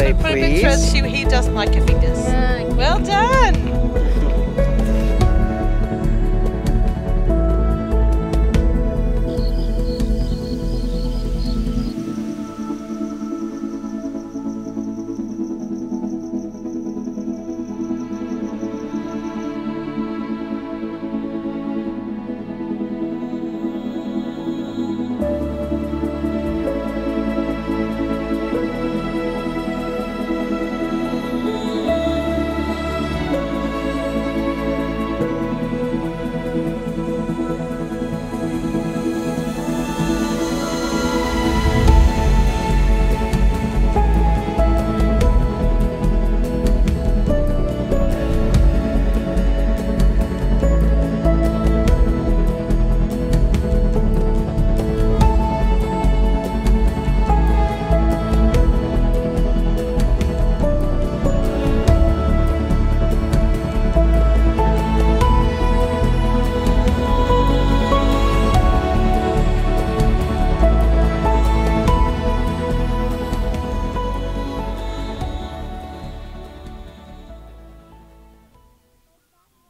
Say put, put a please. She, he doesn't like your fingers. Uh, Well done.